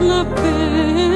la paix.